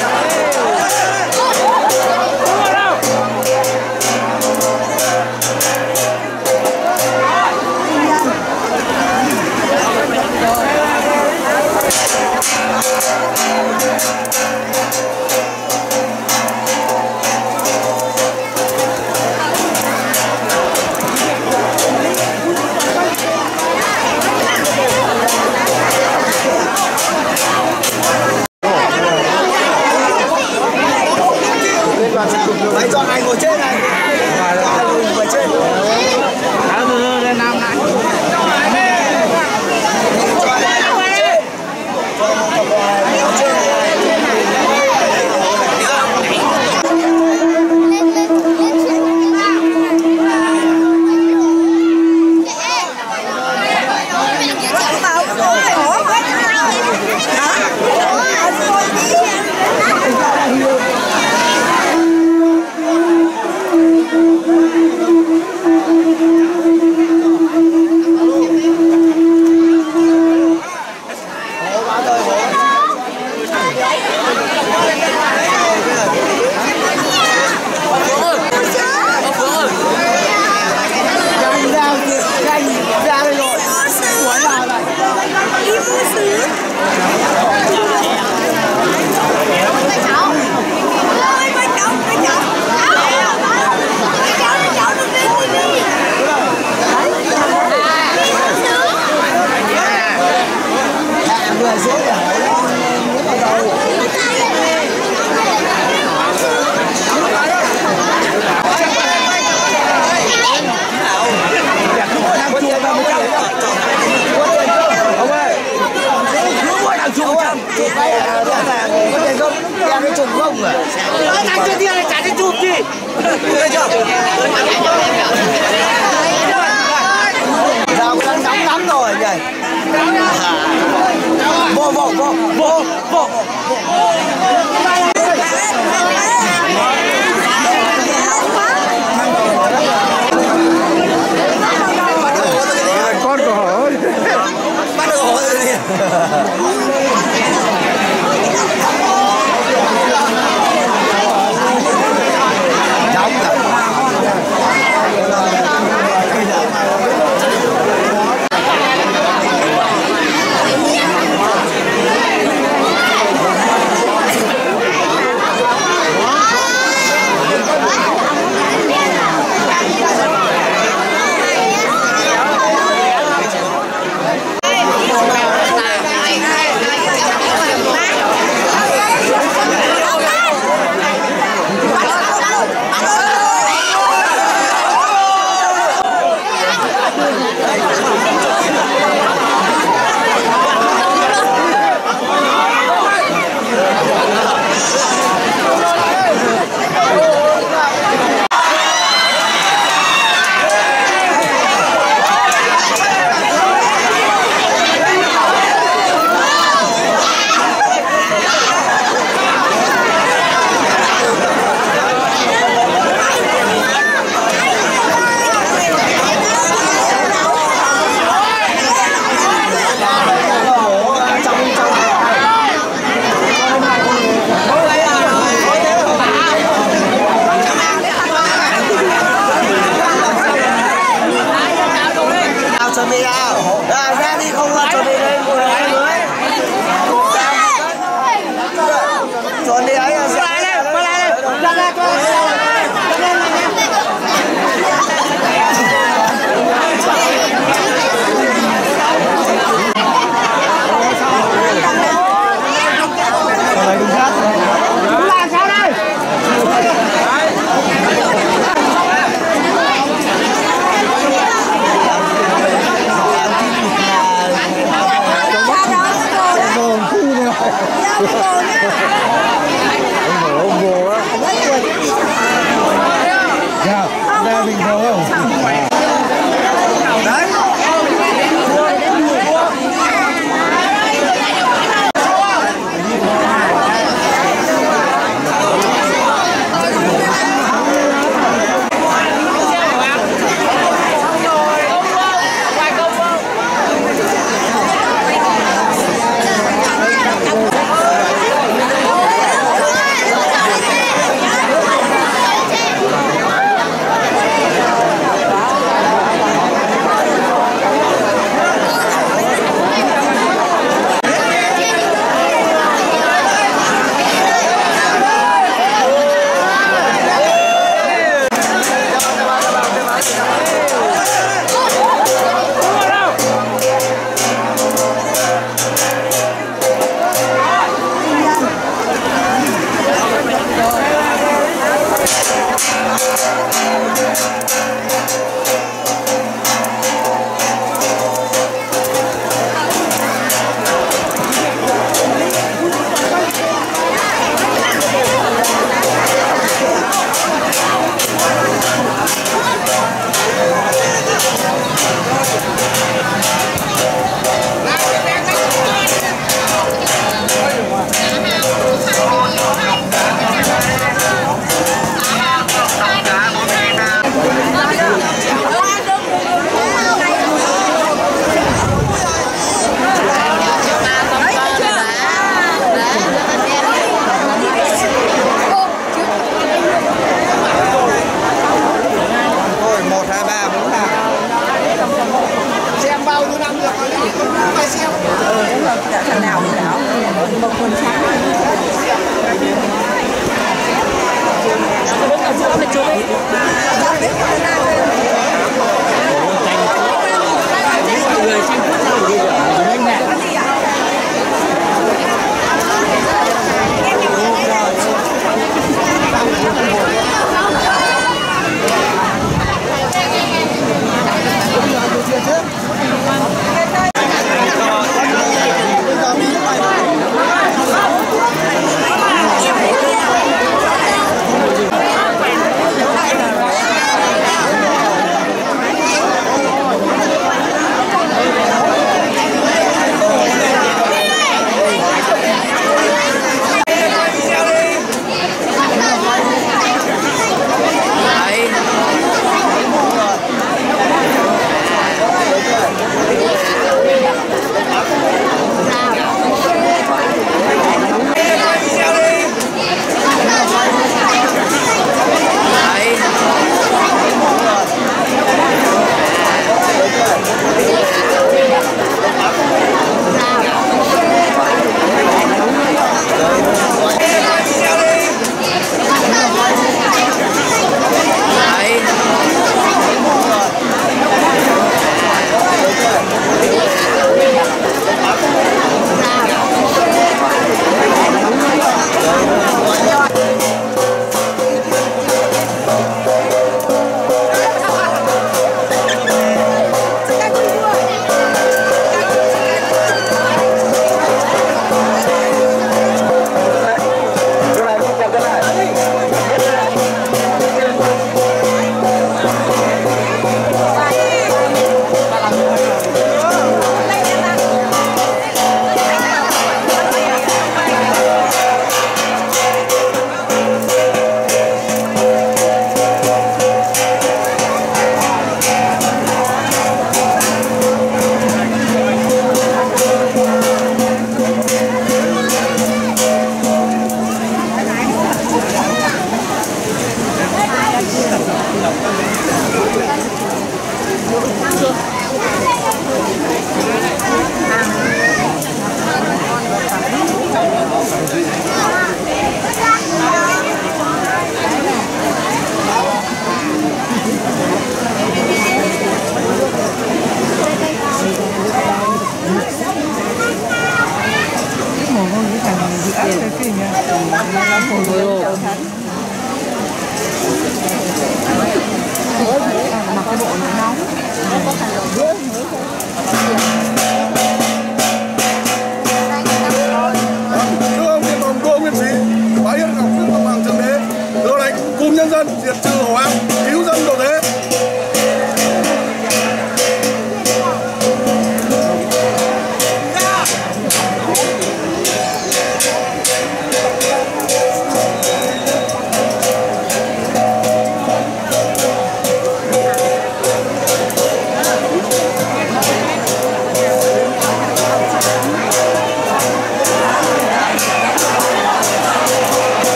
Yes. toàn sao? Đấy, cho này ngồi trên này. vô vô vô vô vô con của họ bắt được họ rồi I'm sorry.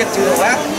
Nhân dân bác